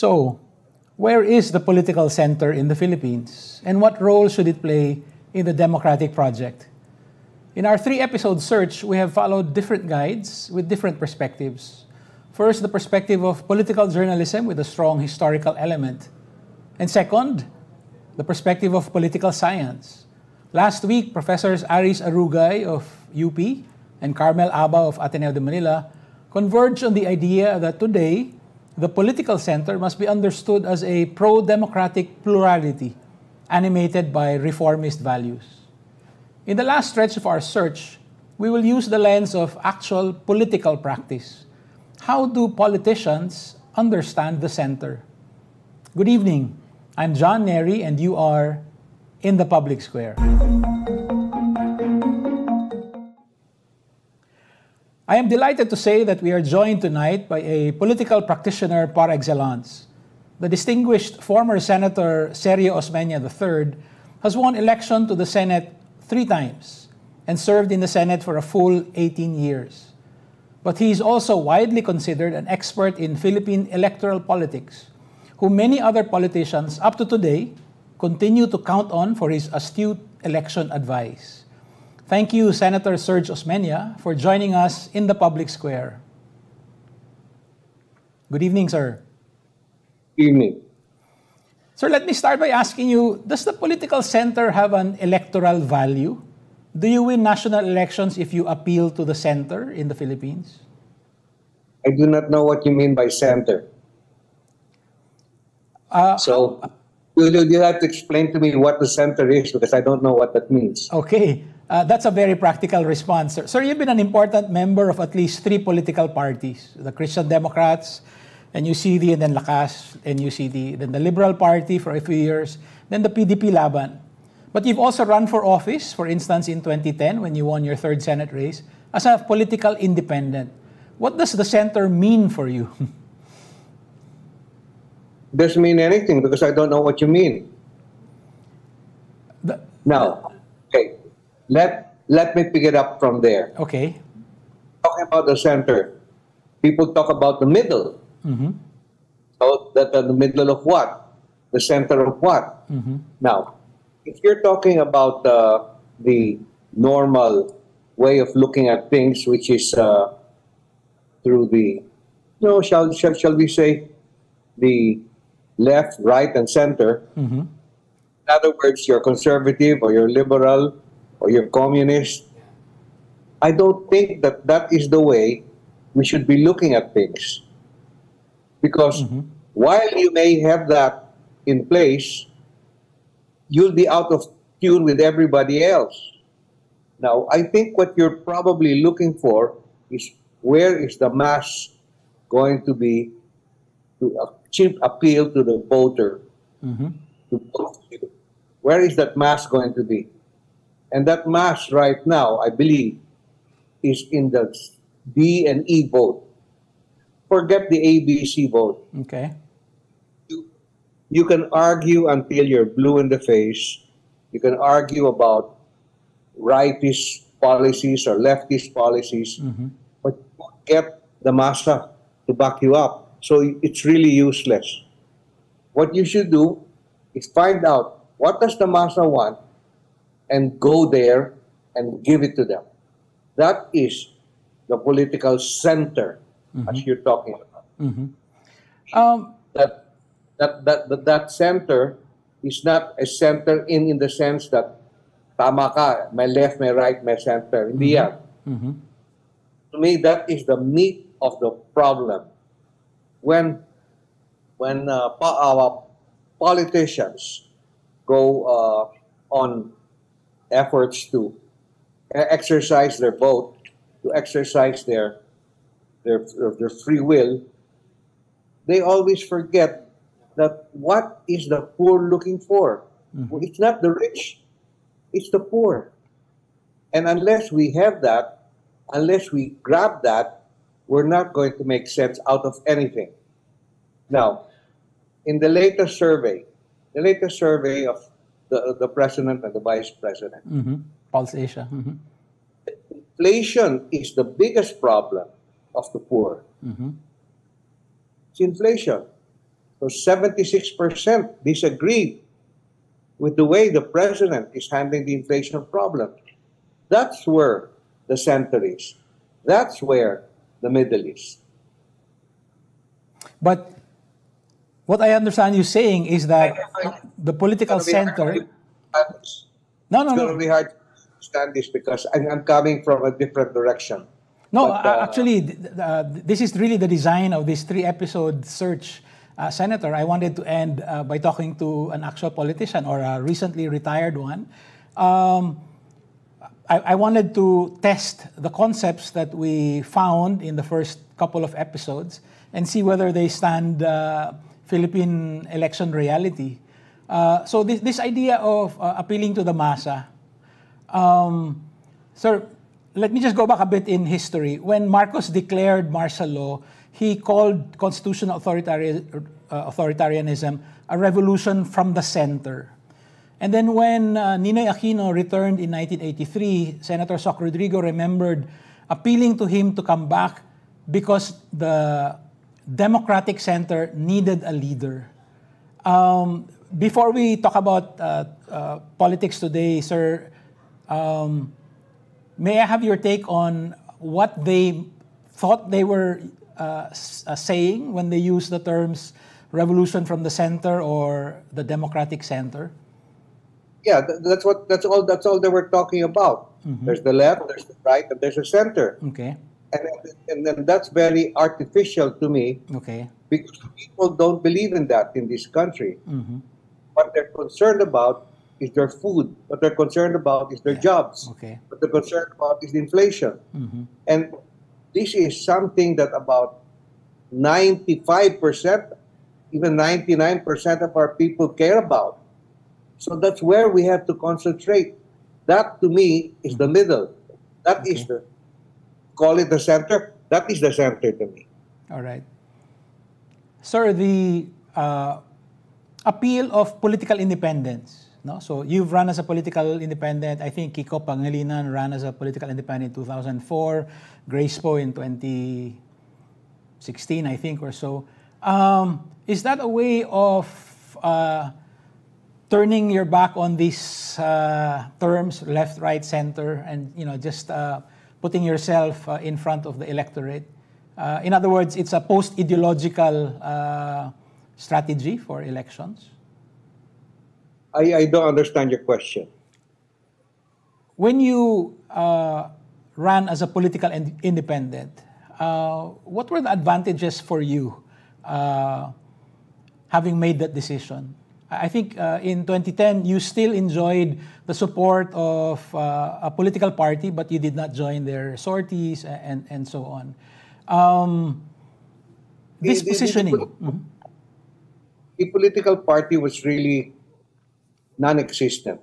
So, where is the political center in the Philippines? And what role should it play in the democratic project? In our three episode search, we have followed different guides with different perspectives. First, the perspective of political journalism with a strong historical element. And second, the perspective of political science. Last week, Professors Aris Arugay of UP and Carmel Abao of Ateneo de Manila converged on the idea that today, the political center must be understood as a pro democratic plurality animated by reformist values. In the last stretch of our search, we will use the lens of actual political practice. How do politicians understand the center? Good evening. I'm John Nery, and you are in the public square. I am delighted to say that we are joined tonight by a political practitioner par excellence. The distinguished former Senator Sergio Osmeña III has won election to the Senate three times and served in the Senate for a full 18 years. But he is also widely considered an expert in Philippine electoral politics, who many other politicians up to today continue to count on for his astute election advice. Thank you, Senator Serge Osmeña, for joining us in the public square. Good evening, sir. Evening. Sir, let me start by asking you Does the political center have an electoral value? Do you win national elections if you appeal to the center in the Philippines? I do not know what you mean by center. Uh, So, you, you have to explain to me what the center is because I don't know what that means. Okay. Uh, that's a very practical response. Sir. sir, you've been an important member of at least three political parties the Christian Democrats, NUCD, and then Lakas, NUCD, then the Liberal Party for a few years, then the PDP Laban. But you've also run for office, for instance, in 2010 when you won your third Senate race, as a political independent. What does the center mean for you? Doesn't mean anything because I don't know what you mean. The- Now, okay, let let me pick it up from there. okay. Talking about the center, people talk about the middle. Mhm. So that the middle of what? The center of what? Mhm. Now, if you're talking about uh, the normal way of looking at things, which is uh, through the, you know, shall, shall, shall we say, the left, right, and center. Mhm. In other words, you're conservative or you're liberal or you're communist. I don't think that that is the way we should be looking at things. Because while you may have that in place, you'll be out of tune with everybody else. Now, I think what you're probably looking for is where is the mass going to be to achieve appeal to the voter Mhm. to vote you? Where is that mass going to be? And that mass right now, I believe, is in the D and E vote. Forget the ABC vote. Okay. You can argue until you're blue in the face. You can argue about rightist policies or leftist policies, Mhm. but you won't get the massa to back you up. So it's really useless. What you should do is find out what does the massa want and go there and give it to them. That is the political center, as you're talking about. Mhm. Um, That, that, that, that, that center is not a center in, in the sense that tama ka, may left, may right, may center. Hindi yan. mhm. to me that is the meat of the problem when when uh, po- our politicians go uh, on efforts to exercise their vote to exercise their their their free will they always forget that what is the poor looking for? Well, it's not the rich it's the poor. And unless we have that unless we grab that, we're not going to make sense out of anything. Now, in the latest survey, the latest survey of the, the president and the vice president, Mhm. Pulse Asia. Mhm. inflation is the biggest problem of the poor. It's inflation. So 76% disagree with the way the president is handling the inflation problem. That's where the center is. That's where the middle is. But what I understand you saying is that the political It's gonna be center. this. No, no, It's going no. to be hard to understand this because I'm, I'm coming from a different direction. No, But, uh, actually, th- th- uh, this is really the design of this three-episode search. Uh, Senator, I wanted to end uh, by talking to an actual politician or a recently retired one. Um, I, I wanted to test the concepts that we found in the first couple of episodes and see whether they stand uh, Philippine election reality. Uh, so this, this idea of uh, appealing to the massa, um, sir, let me just go back a bit in history. When Marcos declared martial law, he called constitutional uh, authoritarianism a revolution from the center. And then when uh, Ninoy Aquino returned in 1983, Senator Soc Rodrigo remembered appealing to him to come back because the Democratic Center needed a leader. Um, before we talk about uh, uh, politics today, sir, um, may I have your take on what they thought they were uh, uh, saying when they used the terms revolution from the center or the democratic center? Yeah, th- that's what that's all that's all they were talking about. There's the left, there's the right, and there's the center. Okay, And then, and then that's very artificial to me okay, because people don't believe in that in this country. Mm-hmm. What they're concerned about is their food. What they're concerned about is their jobs. okay. What they're concerned about is the inflation. Mm-hmm. And this is something that about 95%, even 99% of our people care about. So that's where we have to concentrate. That to me is the middle. That is the, call it the center. That is the center to me. All right. Sir, the uh, appeal of political independence. No? So you've run as a political independent. I think Kiko Pangilinan ran as a political independent in 2004. Grace Po in 2016, I think, or so. Um, is that a way of uh, turning your back on these uh, terms, left, right, center, and you know just uh, putting yourself uh, in front of the electorate? Uh, in other words, it's a post-ideological uh, strategy for elections. I, I don't understand your question. When you uh, ran as a political in- independent, uh, what were the advantages for you uh, having made that decision? I think uh, in 2010, you still enjoyed the support of uh, a political party, but you did not join their sorties and, and so on. Um, this The- the- the positioning. poli- Mhm. the political party was really non-existent.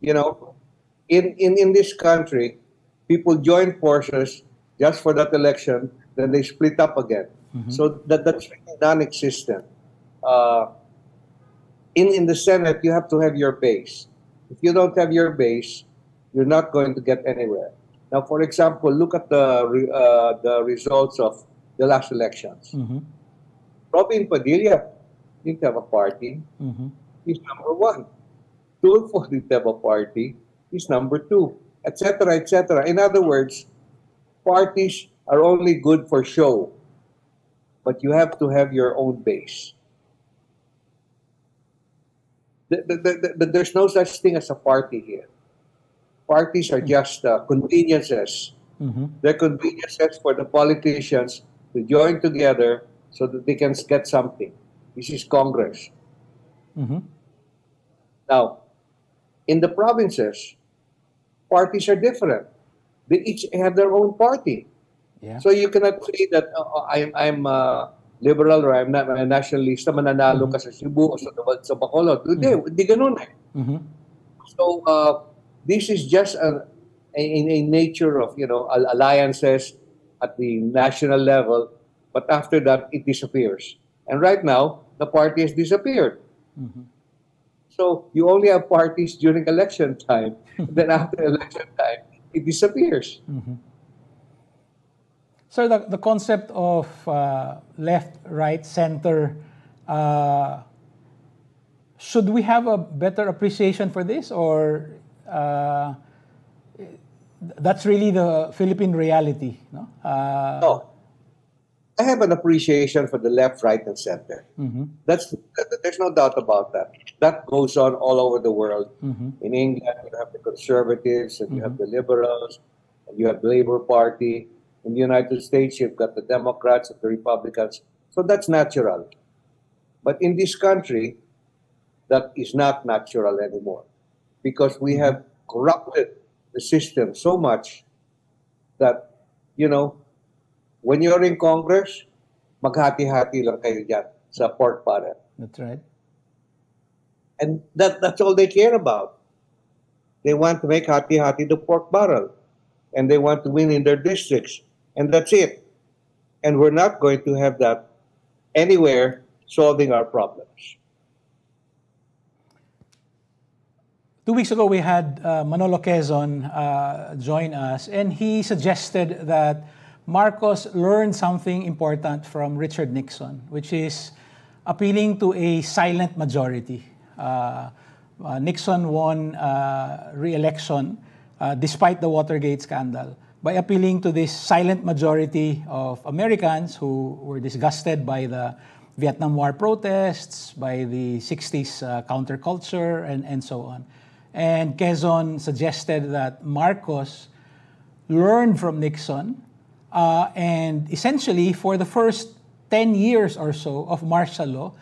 You know, in, in, in this country, people join forces just for that election, then they split up again. So that, that's really non-existent. Uh, in, in the Senate, you have to have your base. If you don't have your base, you're not going to get anywhere. Now, for example, look at the, uh, the results of the last elections. Mhm. Robin Padilla didn't have a party. Mhm. He's number one. Tulfo didn't have a party. He's number two, etc., etc. In other words, parties are only good for show, but you have to have your own base. The- the- the- the- there's no such thing as a party here. Parties are just uh, conveniences. Mhm. They're conveniences for the politicians to join together so that they can get something. This is Congress. Mhm. Now, in the provinces, parties are different. They each have their own party. Yeah. So you cannot say that uh, I'm, I'm uh, liberal or I'm not a nationalist, mananalo ka sa Cebu o sa, sa Bacolod. Hindi, hindi ganun eh. Mhm. So uh, this is just a, a, a nature of you know al- alliances at the national level, but after that it disappears. And right now the party has disappeared. So you only have parties during election time. then after election time, it disappears. So the, the concept of uh, left, right, center, uh, should we have a better appreciation for this or uh, that's really the Philippine reality? No? Uh, No. I have an appreciation for the left, right, and center. That's there's no doubt about that. That goes on all over the world. In England, you have the conservatives, and you have the liberals, and you have the Labour Party. In the United States, you've got the Democrats and the Republicans. So that's natural. But in this country, that is not natural anymore because we have corrupted the system so much that, you know, when you're in Congress, maghati-hati lang kayo dyan sa pork barrel. That's right. And that, that's all they care about. They want to make hati-hati the pork barrel. And they want to win in their districts. And that's it. And we're not going to have that anywhere solving our problems. Two weeks ago, we had uh, Manolo Quezon uh, join us, and he suggested that Marcos learned something important from Richard Nixon, which is appealing to a silent majority. Uh, uh, Nixon won uh, re-election uh, despite the Watergate scandal by appealing to this silent majority of Americans who were disgusted by the Vietnam War protests, by the 60s uh, counterculture, and, and so on. And Quezon suggested that Marcos learned from Nixon uh, and essentially for the first 10 years or so of martial law,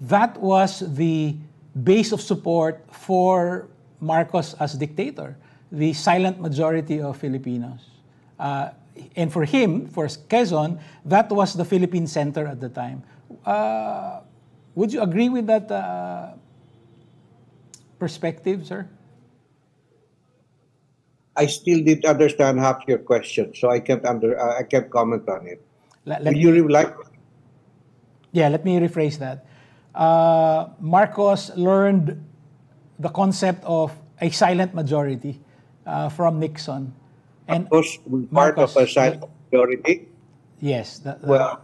that was the base of support for Marcos as dictator, the silent majority of Filipinos. Uh, and for him, for Quezon, that was the Philippine center at the time. Uh, would you agree with that uh, perspective, sir? I still didn't understand half your question, so I can't under uh, I can't comment on it. Let, let you me, like yeah, let me rephrase that. Uh, Marcos learned the concept of a silent majority uh, from Nixon. And Marcos part of a silent majority? yes, the, the- Well,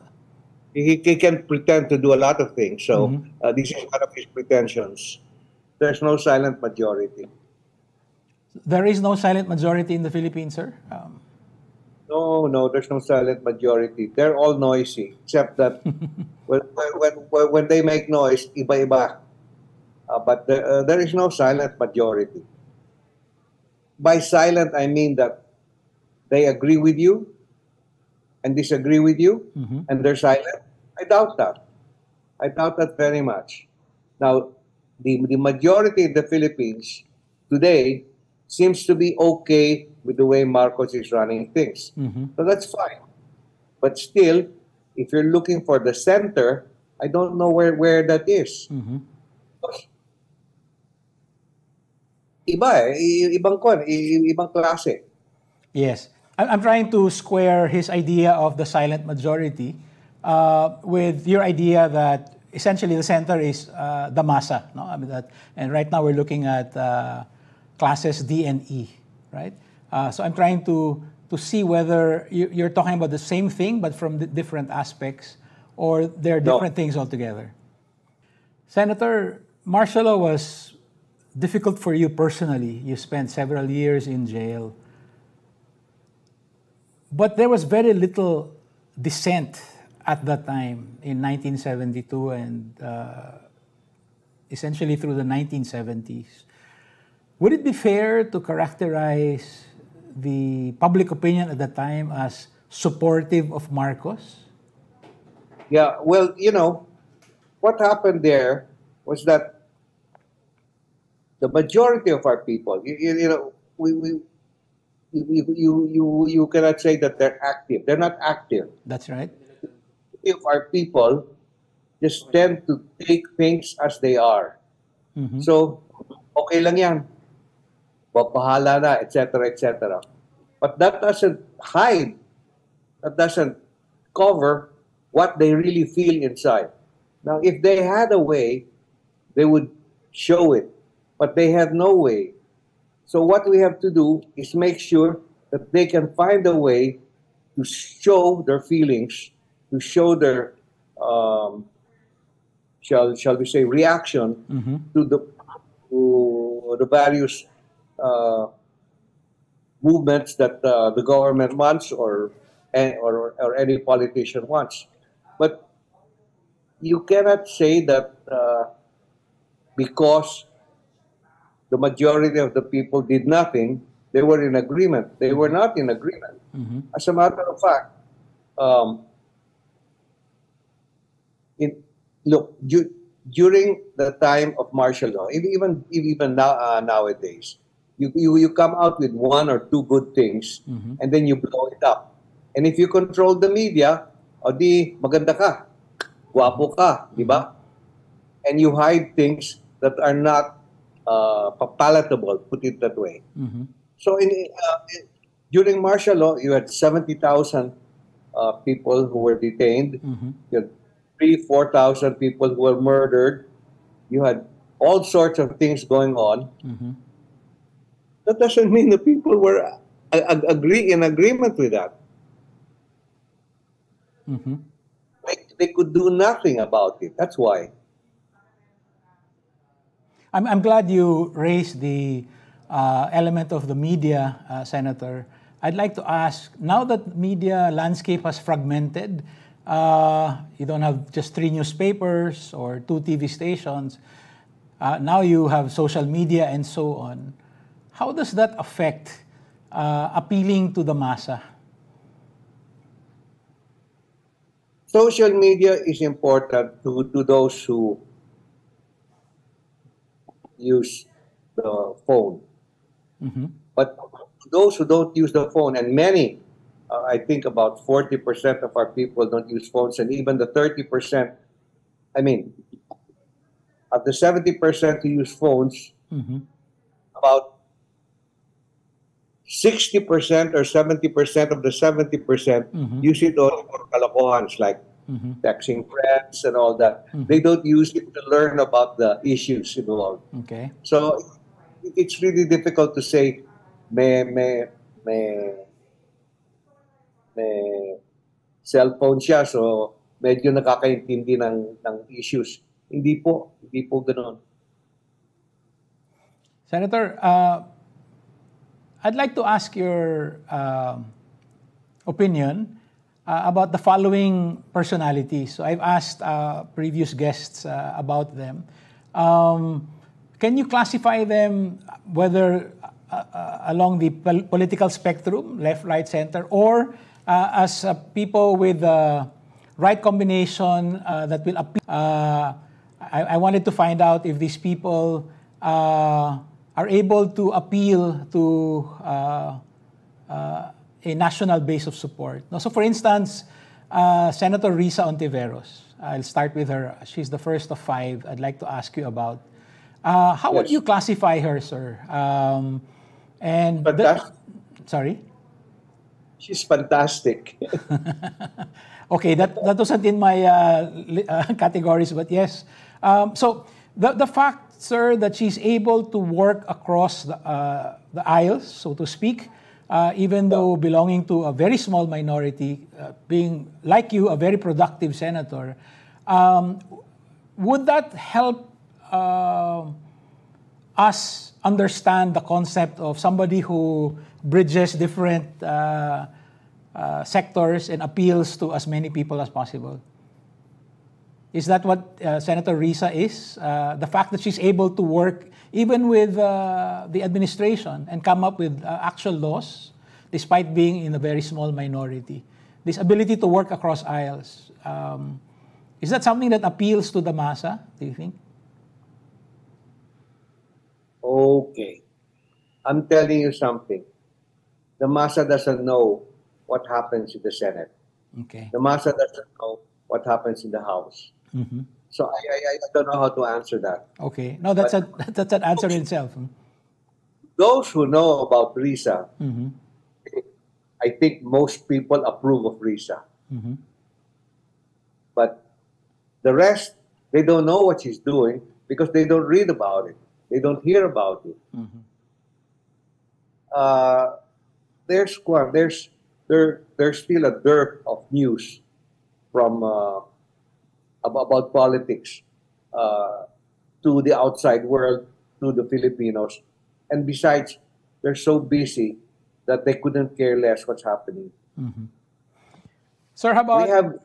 he, he can pretend to do a lot of things. So Mm-hmm. uh, this is one of his pretensions. There's no silent majority. there is no silent majority in the Philippines, sir. Um, No, no, there's no silent majority. They're all noisy, except that when, when, when, when they make noise, iba-iba. Uh, but uh, there is no silent majority. By silent, I mean that they agree with you and disagree with you, mm-hmm. and they're silent. I doubt that. I doubt that very much. Now, the, the majority in the Philippines today seems to be okay with the way Marcos is running things. Mm-hmm. So that's fine. But still, if you're looking for the center, I don't know where, where that is. Mm-hmm. Iba eh, ibang kon, ibang klase. yes. I'm trying to square his idea of the silent majority uh, with your idea that essentially the center is uh, the masa. No? I mean that, and right now we're looking at uh, classes D and E, right? Uh, so I'm trying to, to see whether you- you're talking about the same thing but from different aspects or they're No. different things altogether. Senator, law was difficult for you personally. You spent several years in jail. But there was very little dissent at that time in 1972 and uh, essentially through the 1970s. Would it be fair to characterize the public opinion at the time as supportive of Marcos? Yeah, well, you know, what happened there was that the majority of our people, you, you, you know, we, we you, you, you, you cannot say that they're active. They're not active. That's right. If our people just tend to take things as they are. So, okay lang yan. Papahala na, etc., etc. But that doesn't hide, that doesn't cover what they really feel inside. Now, if they had a way, they would show it, but they have no way. So what we have to do is make sure that they can find a way to show their feelings, to show their, um, shall shall we say, reaction Mm-hmm. to the to the various uh, movements that uh, the government wants or, or or any politician wants. But you cannot say that uh, because the majority of the people did nothing, they were in agreement. They were not in agreement. Mm-hmm. As a matter of fact, um, in, look, du- during the time of martial law, even even now, uh, nowadays, you, you you come out with one or two good things, Mhm. and then you blow it up. And if you control the media, o di maganda ka, guwapo ka, di ba? And you hide things that are not uh, palatable, put it that way. Mm-hmm. So in, uh, in- during martial law, you had 70,000 uh, people who were detained. Mm-hmm. You had three, 4,000 people who were murdered. You had all sorts of things going on. Mm-hmm. That doesn't mean the people were uh, ag- agree in agreement with that. Mm-hmm. They, they could do nothing about it. That's why. I'm, I'm glad you raised the uh, element of the media, uh, Senator. I'd like to ask now that media landscape has fragmented, uh, you don't have just three newspapers or two TV stations. Uh, now you have social media and so on. How does that affect uh, appealing to the massa? Social media is important to, to those who use the phone. Mm-hmm. But those who don't use the phone, and many, uh, I think about 40% of our people don't use phones, and even the 30%, I mean, of the 70% who use phones, Mm-hmm. about 60% or 70% of the 70% Mhm. use it only for kalokohans like Mm-hmm. texting friends and all that. They don't use it to learn about the issues involved. Okay. So it- it's really difficult to say may may may may cellphone siya so medyo nakakaintindi ng ng issues. Hindi po, hindi po ganoon. Senator, uh, I'd like to ask your um opinion uh, about the following personalities. So I've asked uh, previous guests uh, about them. Um, can you classify them whether uh, uh, along the pol- political spectrum, left, right, center, or uh, as people with the right combination that will appeal? I, I wanted to find out if these people are able to appeal to a national base of support. No, so, for instance, uh, Senator Risa Hontiveros. I'll start with her. She's the first of five. I'd like to ask you about. Uh, how would you classify her, sir? Um, and the- sorry. She's fantastic. Okay, that, that wasn't in my uh, uh, categories, but yes. Um, so the, the fact, sir, that she's able to work across the, uh, the aisles, so to speak, uh, even though belonging to a very small minority, uh, being like you, a very productive senator, um, would that help uh, us understand the concept of somebody who bridges different uh, uh, sectors and appeals to as many people as possible. Is that what uh, Senator Risa is? Uh, the fact that she's able to work even with uh, the administration and come up with uh, actual laws, despite being in a very small minority. This ability to work across aisles. Um, is that something that appeals to the massa, do you think? Okay. I'm telling you something. The massa doesn't know what happens in the Senate. Okay. The massa doesn't know what happens in the House. Mhm. So I, I, I don't know how to answer that. Okay. No, that's a that's an answer in itself. Those who know about Risa, Mhm. I think most people approve of Risa. Mhm. But the rest, they don't know what she's doing. because they don't read about it, they don't hear about it. Uh, there's there's there there's still a dearth of news from uh, about politics uh, to the outside world, to the Filipinos, and besides, they're so busy that they couldn't care less what's happening. Sir, how about we have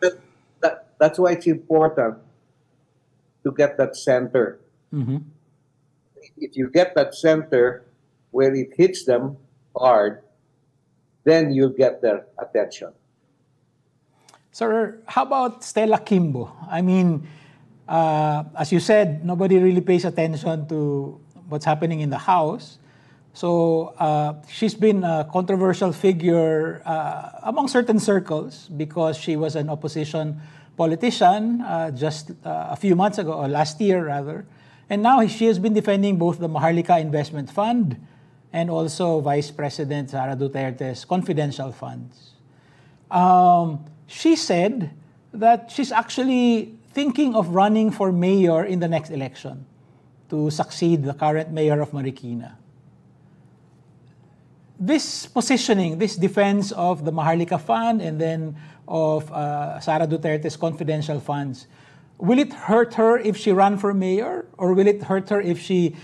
that, that, that's why it's important to get that center Mhm. if you get that center where it hits them hard then you'll get their attention Sir, how about Stella Quimbo? I mean, uh, as you said, nobody really pays attention to what's happening in the House. So uh, she's been a controversial figure uh, among certain circles because she was an opposition politician uh, just uh, a few months ago, or last year rather. And now she has been defending both the Maharlika Investment Fund and also Vice President Sara Duterte's confidential funds um, she said that she's actually thinking of running for mayor in the next election to succeed the current mayor of Marikina. This positioning, this defense of the Maharlika Fund and then of uh, Sara Duterte's confidential funds, will it hurt her if she ran for mayor or will it hurt her if she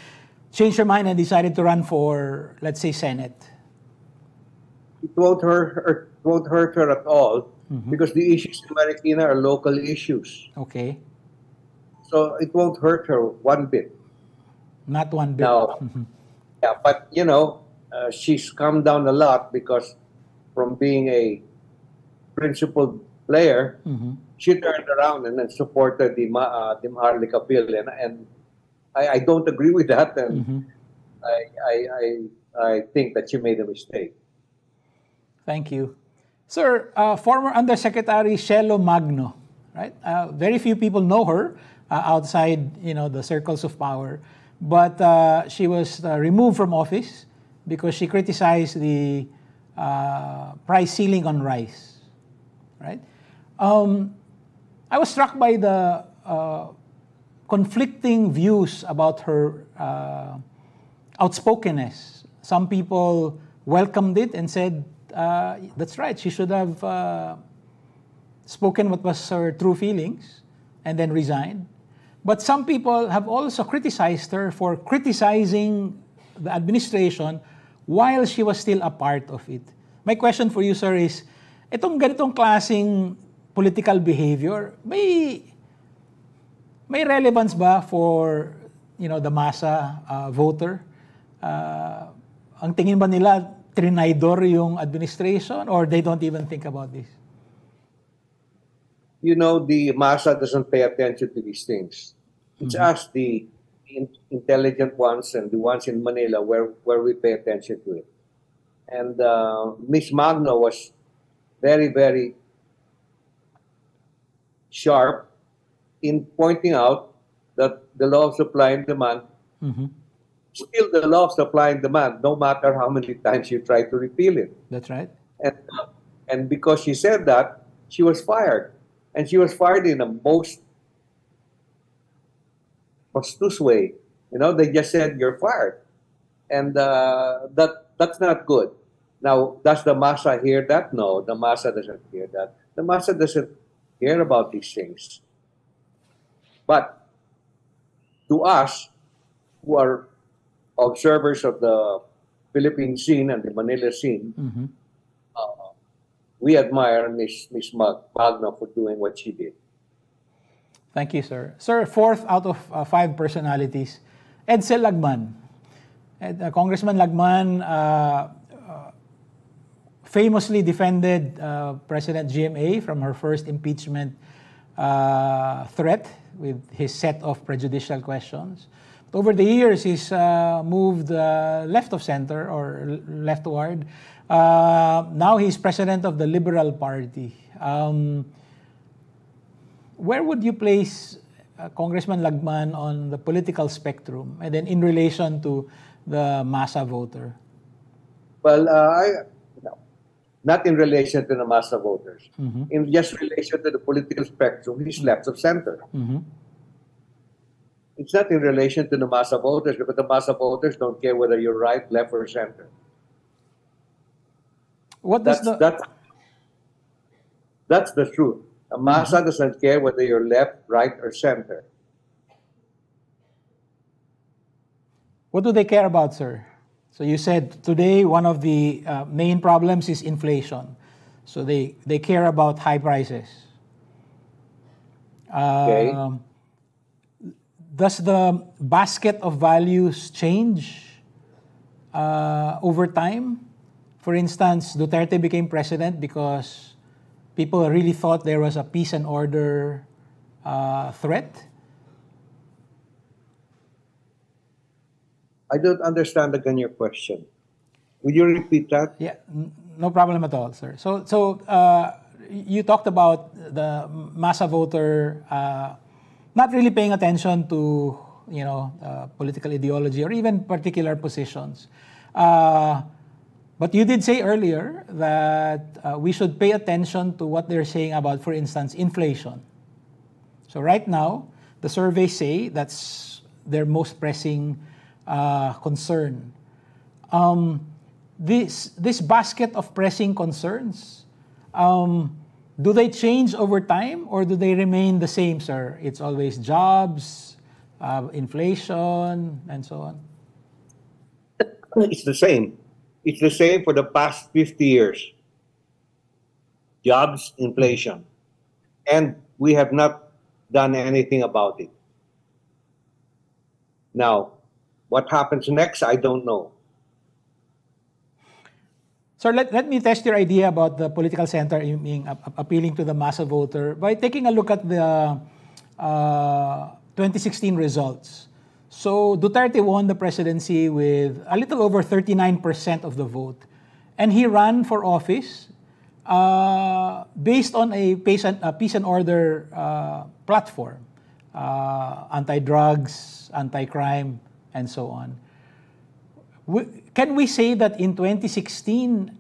changed her mind and decided to run for, let's say, Senate? it won't hurt her, won't hurt her at all because the issues in Marikina are local issues Okay, so it won't hurt her one bit not one bit. now yeah but you know uh, she's come down a lot because from being a principal player Mhm. she turned around and then supported the Ma- uh, the Maharlika bill, and, and I, I don't agree with that, and Mhm. I, I I I think that she made a mistake. Thank you. Sir, uh, former Undersecretary Shelo Magno, right? Uh, very few people know her uh, outside, you know, the circles of power, but uh, she was uh, removed from office because she criticized the uh, price ceiling on rice, right? Um, I was struck by the uh, conflicting views about her outspokenness. Some people welcomed it and said, uh, that's right, she should have uh, spoken what was her true feelings and then resigned. But some people have also criticized her for criticizing the administration while she was still a part of it. My question for you, sir, is, itong ganitong klasing political behavior, may may relevance ba for you know the masa uh, voter? Uh, ang tingin ba nila trinaydor yung administration or they don't even think about this? You know, the massa doesn't pay attention to these things. It's us, the in- intelligent ones and the ones in Manila, where where we pay attention to it. And uh, Miss Magno was very very sharp in pointing out that the law of supply and demand Mhm. Still the law of supply and demand, no matter how many times you try to repeal it. That's right. And, and because she said that, she was fired. And she was fired in the most obtuse way. You know, they just said, you're fired. And uh, that that's not good. Now, does the massa hear that? No, the massa doesn't hear that. The massa doesn't hear about these things. But to us, who are observers of the Philippine scene and the Manila scene, Mhm. uh, we admire Miss Miss Mag- Magna for doing what she did. Thank you, sir. Sir, fourth out of uh, five personalities, Edsel Lagman. Ed, uh, Congressman Lagman uh, uh, famously defended uh, President GMA from her first impeachment uh, threat with his set of prejudicial questions. Over the years, he's uh, moved uh, left of center or leftward. Uh, now he's president of the Liberal Party. Um, where would you place uh, Congressman Lagman on the political spectrum and then in relation to the massa voter? Well, uh, I, no, not in relation to the massa voters. In just relation to the political spectrum, he's left of center. Mhm. It's not in relation to the massa voters because the massa voters don't care whether you're right, left, or center. What does That's the that's that's the truth. A massa doesn't care whether you're left, right, or center. what do they care about, sir? So you said today one of the uh, main problems is inflation. So they they care about high prices. Okay. Does the basket of values change uh, over time? For instance, Duterte became president because people really thought there was a peace and order uh, threat. I don't understand again your question. Would you repeat that? Yeah, n- no problem at all, sir. So, so uh, you talked about the massa voter uh, not really paying attention to you know uh, political ideology or even particular positions. Uh, but you did say earlier that uh, we should pay attention to what they're saying about, for instance, inflation. So right now, the surveys say that's their most pressing uh, concern. Um, this this basket of pressing concerns, um, do they change over time or do they remain the same, sir? It's always jobs, uh, inflation, and so on. It's the same. It's the same for the past 50 years. Jobs, inflation. And we have not done anything about it. Now, what happens next, I don't know. Sir, let, let me test your idea about the political center ap- appealing to the massa voter by taking a look at the uh, 2016 results. So Duterte won the presidency with a little over 39% of the vote. And he ran for office uh, based on a peace and, a peace and order uh, platform uh, anti drugs, anti crime, and so on. Can we say that in 2016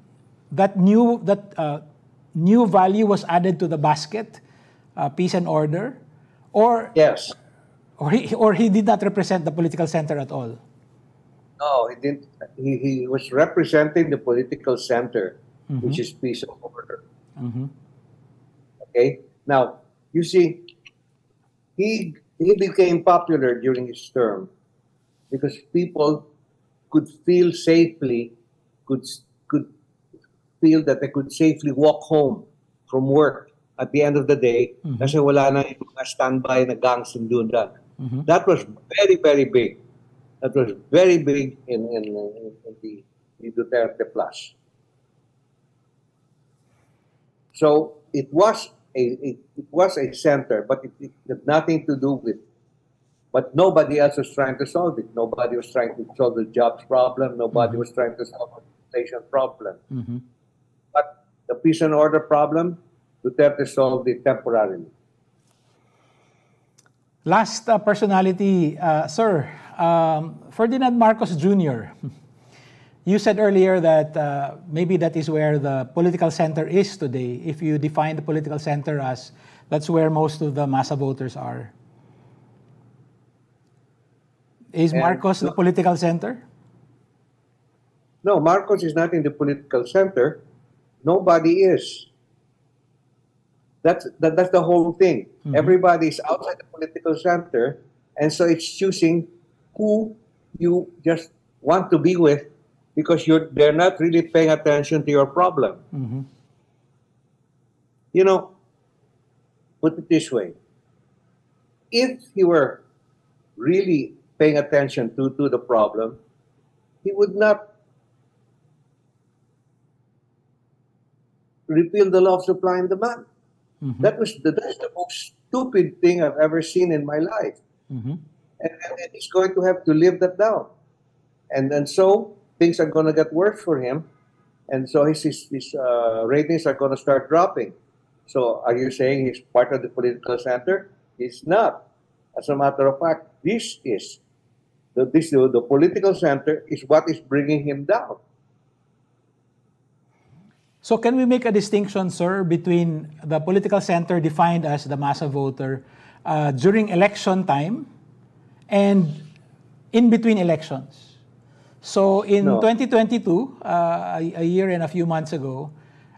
that new that uh, new value was added to the basket, uh, peace and order, or Yes. or he or he did not represent the political center at all? No, he didn't. He, he was representing the political center, which is peace and order. Okay. Now you see, he he became popular during his term because people could feel safely, could could feel that they could safely walk home from work at the end of the day kasi wala na yung mga standby na gangs in Dundan. That was very, very big. That was very big in, in, in, in the, the Duterte Plus. So it was a it, it was a center, but it, it had nothing to do with. But nobody else was trying to solve it. Nobody was trying to solve the jobs problem. Nobody was trying to solve the inflation problem. But the peace and order problem, Duterte solved it temporarily. Last uh, personality, uh, sir, um, Ferdinand Marcos Jr. You said earlier that uh, maybe that is where the political center is today. If you define the political center as that's where most of the massa voters are. Is And- Marcos the political center? No, Marcos is not in the political center. Nobody is. That's that, that's the whole thing. Mm-hmm. Everybody is outside the political center, and so it's choosing who you just want to be with because you're they're not really paying attention to your problem. Mm-hmm. You know, put it this way: if he were really paying attention to, to the problem, he would not repeal the law of supply and demand. That was the, that's the most stupid thing I've ever seen in my life. And, and he's going to have to live that down. And and so things are going to get worse for him. And so his, his, his uh, ratings are going to start dropping. So are you saying he's part of the political center? He's not. As a matter of fact, this is the, this, the, the political center is what is bringing him down. So can we make a distinction, sir, between the political center defined as the massa voter uh, during election time and in between elections. So in No. 2022, uh, a, a year and a few months ago,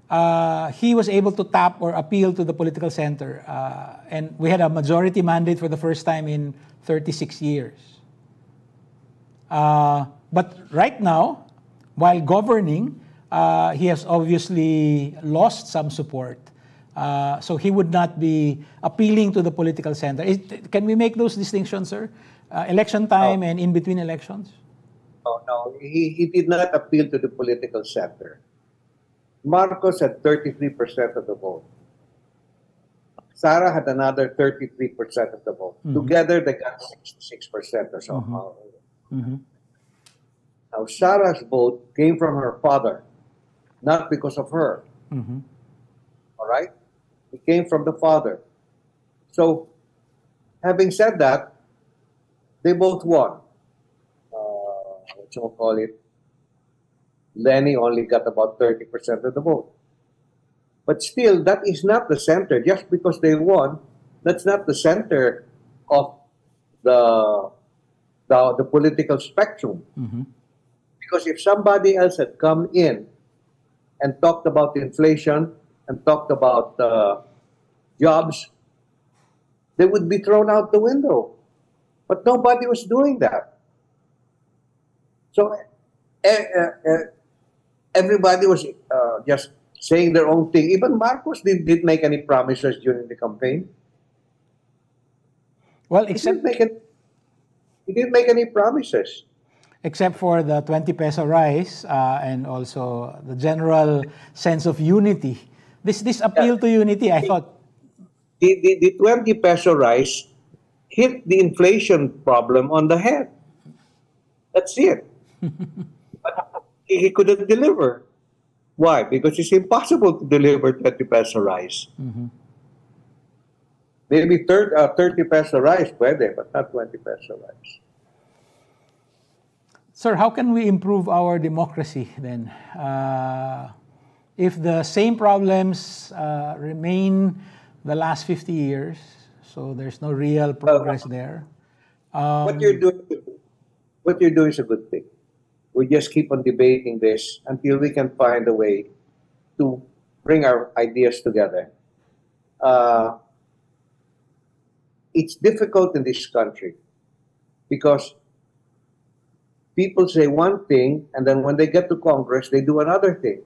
uh, he was able to tap or appeal to the political center. Uh, and we had a majority mandate for the first time in 36 years. Uh, but right now, while governing, uh, he has obviously lost some support. Uh, so he would not be appealing to the political center. Is, can we make those distinctions, sir? Uh, election time and in between elections? No, no, he, he did not appeal to the political center. Marcos had 33% of the vote. Sara had another 33% of the vote. Together, they got 66% or so. Mhm. Now, Sara's vote came from her father, not because of her. Mhm. All right? It came from the father. So, having said that, they both won. Uh, what you call it? Leni only got about 30% of the vote. But still, that is not the center. Just because they won, that's not the center of the, the, the political spectrum. Mhm. Because if somebody else had come in and talked about inflation and talked about uh, jobs, they would be thrown out the window. But nobody was doing that. So eh, eh, eh, everybody was uh, just saying their own thing. Even Marcos did, did make any promises during the campaign. Well, He except didn't make any, he didn't make any promises. except for the 20 peso rice uh, and also the general sense of unity. This this appeal to unity, I thought. the, the, the 20 peso rice hit the inflation problem on the head. That's it. but he, he couldn't deliver. Why? Because it's impossible to deliver 20 peso rice. Maybe third, uh, 30 peso rice, pwede, but not 20 peso rice. Sir, how can we improve our democracy then? Uh, if the same problems uh, remain the last 50 years, so there's no real progress there. what you're doing, what you're doing is a good thing. We just keep on debating this until we can find a way to bring our ideas together. Uh, it's difficult in this country because people say one thing and then when they get to Congress, they do another thing.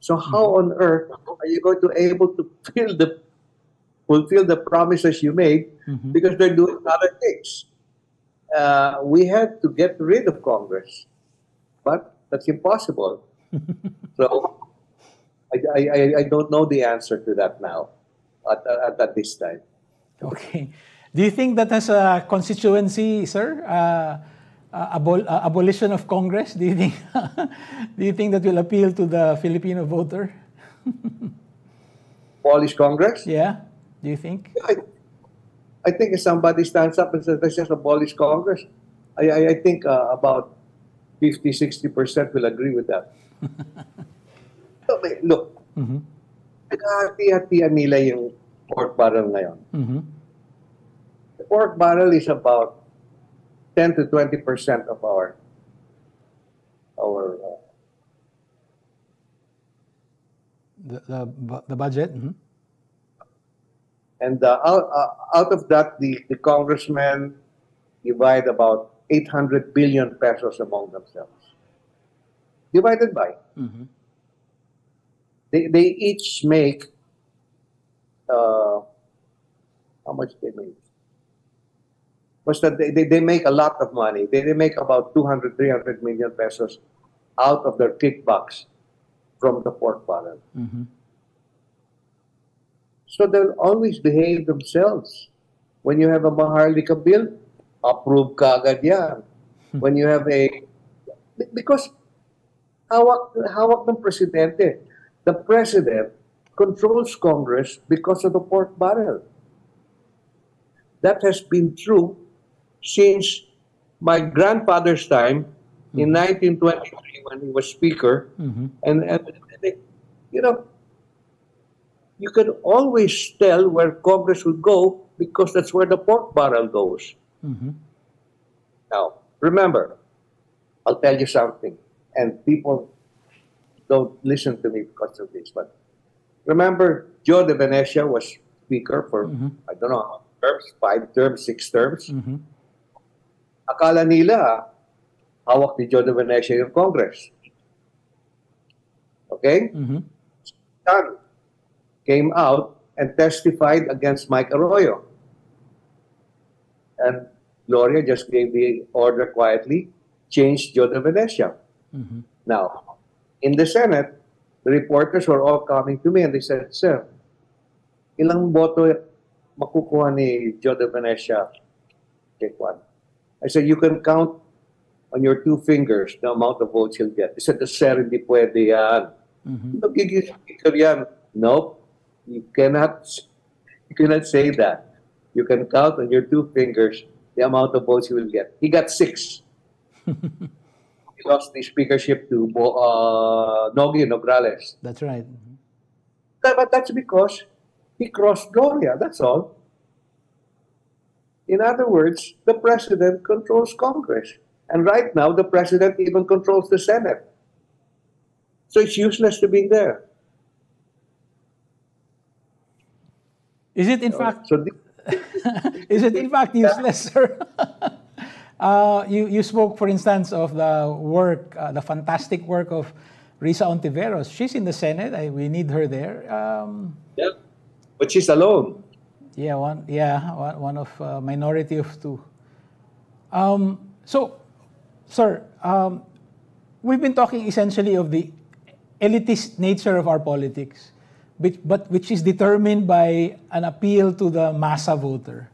So how on earth are you going to able to fill the fulfill the promises you made because they're doing other things? uh, we had to get rid of Congress, but that's impossible. so I, I, I- I don't know the answer to that now at, at, at this time. Okay. Do you think that as a constituency, sir, uh, uh, abol- uh, abolition of Congress, do you think do you think that will appeal to the Filipino voter? Polish Congress? Yeah. Do you think? I, I think if somebody stands up and says, let's just abolish Congress, I, I, I think uh, about 50, 60% will agree with that. so, look, Mhm. naghahati-hatian nila yung pork barrel ngayon. Mhm. The pork barrel is about 10 to 20 percent of our our uh, The, the, the budget? Mhm. and uh, out, uh, out of that the, the congressmen divide about 800 billion pesos among themselves divided by Mhm. they, they each make uh, how much they make Basta they, they, they make a lot of money. They, they make about 200, 300 million pesos out of their kickbacks from the pork barrel. Mhm. So they'll always behave themselves. When you have a Maharlika bill, approve ka agad yan. When you have a... Because hawak, hawak ng presidente. The president controls Congress because of the pork barrel. That has been true since my grandfather's time in 1923 when he was speaker. Mhm. And, and they- you know, you can always tell where Congress will go because that's where the pork barrel goes. Mhm. Now, remember, I'll tell you something, and people don't listen to me because of this, but remember, Joe de Venecia was speaker for, I don't know, how terms, five terms, six terms. Akala nila, hawak ni de Venecia yung Congress. Okay? Mhm. son came out and testified against Mike Arroyo. And Gloria just gave the order quietly, changed Joe Venecia. Mhm. Now, in the Senate, the reporters were all coming to me and they said, Sir, ilang boto makukuha ni Joe Venecia kay Juan? I said, you can count on your two fingers the amount of votes he'll get. He said, Sir, hindi pwede yan. Mhm. Magiging yan. Nope. You cannot, you cannot say that. You can count on your two fingers the amount of votes he will get. He got six. he lost the speakership to Bo- uh, Nogi Nograles. That's right. Mhm. But but that's because he crossed Gloria, that's all. In other words, the president controls Congress. And right now, the president even controls the Senate. So it's useless to be there. Is it in fact So is it in fact useless, sir? uh, you, you spoke, for instance, of the work, uh, the fantastic work of Risa Ontiveros. She's in the Senate. I, we need her there. Um, Yeah. But she's alone. Yeah, one, yeah, one, of uh, minority of two. Um, so, sir, um, we've been talking essentially of the elitist nature of our politics, which, but which is determined by an appeal to the massa voter.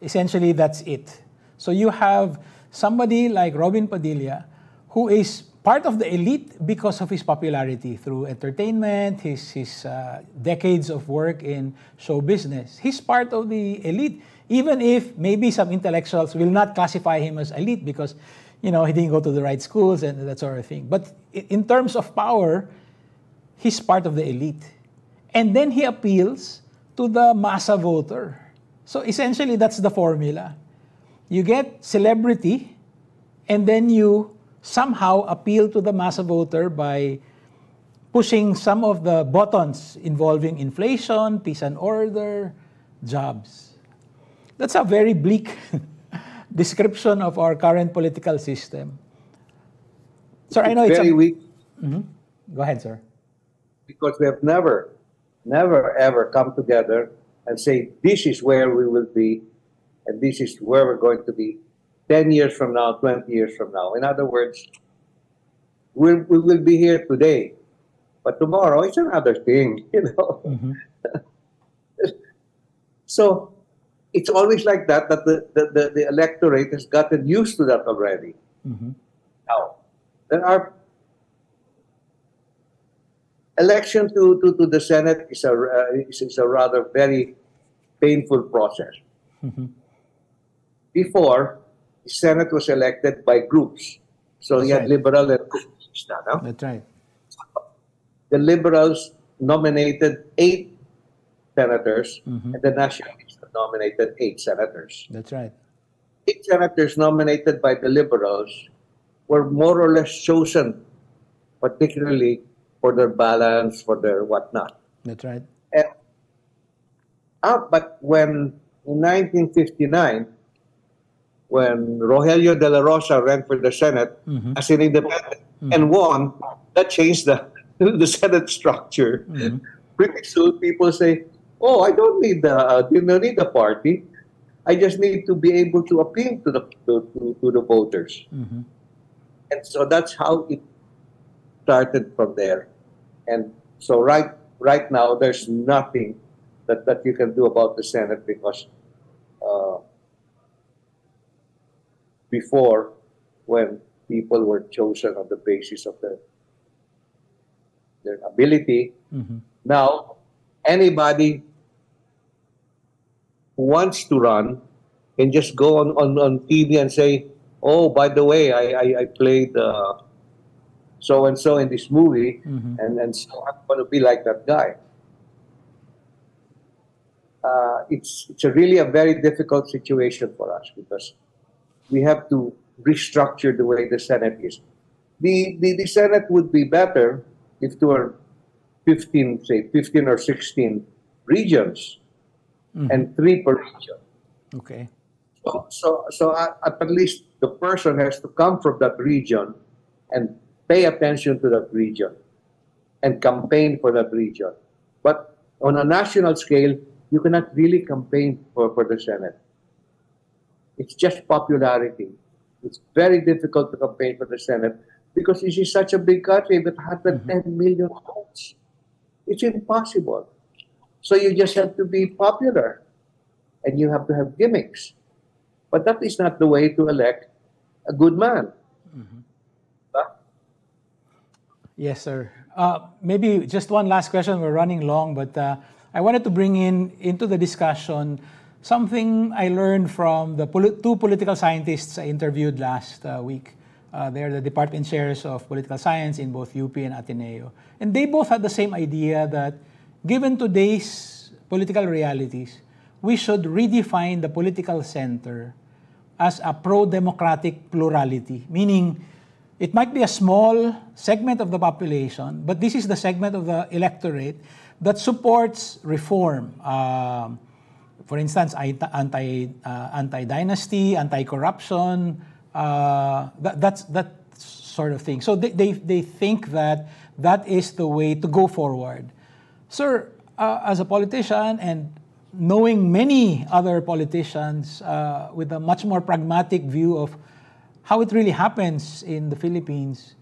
Essentially, that's it. So you have somebody like Robin Padilla, who is part of the elite because of his popularity through entertainment, his, his uh, decades of work in show business. He's part of the elite, even if maybe some intellectuals will not classify him as elite because, you know, he didn't go to the right schools and that sort of thing. But in terms of power, he's part of the elite. And then he appeals to the massa voter. So essentially, that's the formula. You get celebrity, and then you somehow appeal to the massa voter by pushing some of the buttons involving inflation, peace and order, jobs. That's a very bleak description of our current political system. Sir, I know it's very a, weak mm-hmm. Go ahead, sir. because we have never, never ever come together and say this is where we will be and this is where we're going to be 10 years from now, 20 years from now. In other words, we'll, we will be here today, but tomorrow it's another thing, you know. Mhm. So it's always like that, that the, the, the, the electorate has gotten used to that already. Mhm. Now, there are election to, to, to the Senate is a, uh, is, is a rather very painful process. Mhm. Before, Senate was elected by groups. So you That's had right. liberal and communist, no? That's right. The liberals nominated eight senators, Mhm. and the nationalists nominated eight senators. That's right. eight senators nominated by the liberals were more or less chosen, particularly for their balance, for their whatnot. That's right. And, ah, but when in 1959, when Rogelio de la Rosa ran for the Senate Mhm. as an independent and won, that changed the, the Senate structure. Mhm. Pretty soon, people say, "Oh, I don't need the, uh, you don't need the party. I just need to be able to appeal to the to, to, to the voters." Mhm. And so that's how it started from there. And so right right now, there's nothing that, that you can do about the Senate because uh, before, when people were chosen on the basis of their their ability, Mhm. now anybody who wants to run can just go on, on, on TV and say, "Oh, by the way, I I, I played uh, so and so in this movie, Mhm. and and so I'm going to be like that guy." Uh, it's it's a really a very difficult situation for us because we have to restructure the way the Senate is. The, the, the Senate would be better if there were 15, say, 15 or 16 regions and three per region. Okay. So, so, so at, at least the person has to come from that region and pay attention to that region and campaign for that region. But on a national scale, you cannot really campaign for, for the Senate. It's just popularity. It's very difficult to campaign for the Senate because this is such a big country with 110 million votes. It's impossible. So you just have to be popular and you have to have gimmicks. But that is not the way to elect a good man. Huh? Yes, sir. Uh, maybe just one last question. We're running long, but uh, I wanted to bring in into the discussion something I learned from the poli- two political scientists I interviewed last uh, week. Uh, they're the department chairs of political science in both UP and Ateneo. And they both had the same idea that given today's political realities, we should redefine the political center as a pro-democratic plurality, meaning it might be a small segment of the population, but this is the segment of the electorate that supports reform. Um, for instance, anti uh, anti dynasty, anti corruption, uh, that, that's that sort of thing. So they, they, they think that that is the way to go forward. Sir, uh, as a politician and knowing many other politicians uh, with a much more pragmatic view of how it really happens in the Philippines,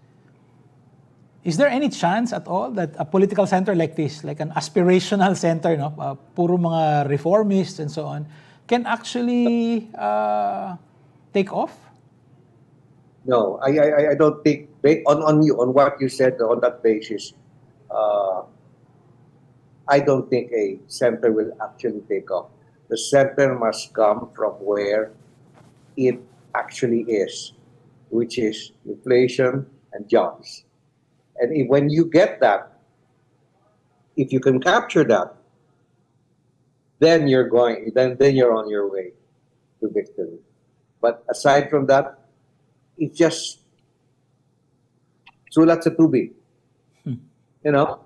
is there any chance at all that a political center like this, like an aspirational center, no, uh, puro mga reformists and so on, can actually uh, take off? No, I, I, I don't think on on you on what you said on that basis. Uh, I don't think a center will actually take off. The center must come from where it actually is, which is inflation and jobs. And if, when you get that, if you can capture that, then you're going, then, then you're on your way to victory. But aside from that, it's just sulat sa tubig. Hmm. You know,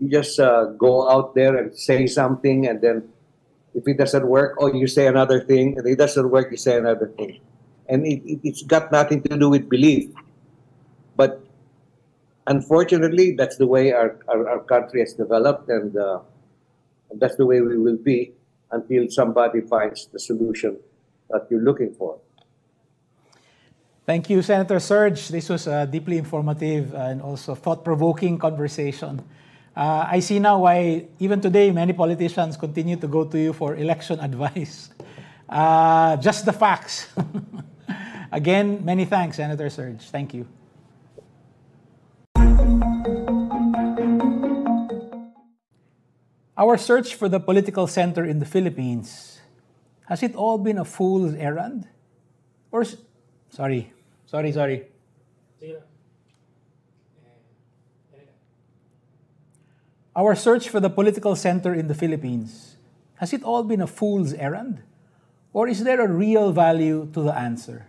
you just uh, go out there and say something, and then if it doesn't work, oh, you say another thing. If it doesn't work, you say another thing. And it, it, it's got nothing to do with belief. Unfortunately, that's the way our, our, our country has developed, and, uh, that's the way we will be until somebody finds the solution that you're looking for. Thank you, Senator Serge. This was a deeply informative and also thought provoking conversation. Uh, I see now why, even today, many politicians continue to go to you for election advice. Uh, just the facts. Again, many thanks, Senator Serge. Thank you. Our search for the political center in the Philippines, has it all been a fool's errand? Or, sorry, sorry, sorry. Our search for the political center in the Philippines, has it all been a fool's errand? Or is there a real value to the answer?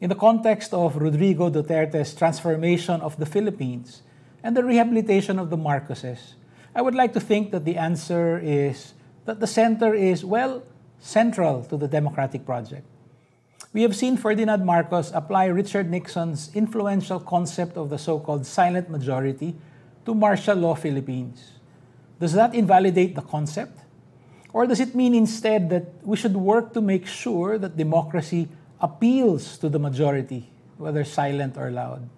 In the context of Rodrigo Duterte's transformation of the Philippines and the rehabilitation of the Marcoses, I would like to think that the answer is that the center is, well, central to the democratic project. We have seen Ferdinand Marcos apply Richard Nixon's influential concept of the so called silent majority to martial law Philippines. Does that invalidate the concept? Or does it mean instead that we should work to make sure that democracy appeals to the majority, whether silent or loud?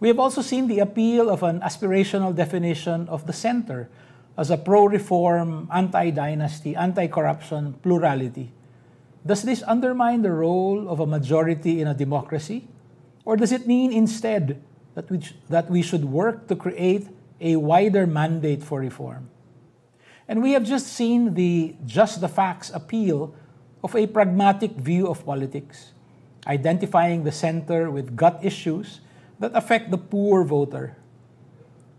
We have also seen the appeal of an aspirational definition of the center as a pro reform, anti dynasty, anti corruption plurality. Does this undermine the role of a majority in a democracy? Or does it mean instead that we, that we should work to create a wider mandate for reform. And we have just seen the just the facts appeal of a pragmatic view of politics, identifying the center with gut issues that affect the poor voter.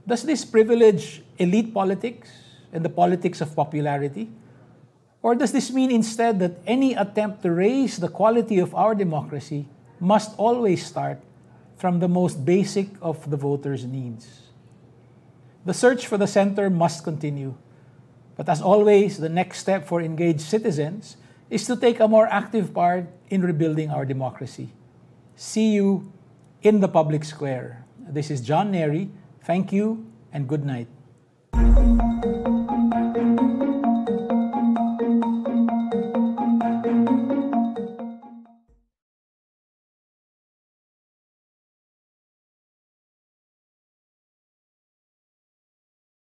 Does this privilege elite politics and the politics of popularity? Or does this mean instead that any attempt to raise the quality of our democracy must always start from the most basic of the voters' needs. The search for the center must continue. But as always, the next step for engaged citizens is to take a more active part in rebuilding our democracy. See you in the public square. This is John Nery. Thank you and good night.